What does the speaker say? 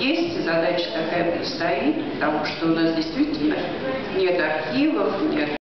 есть, задача такая предстоит, потому что у нас действительно нет архивов, нет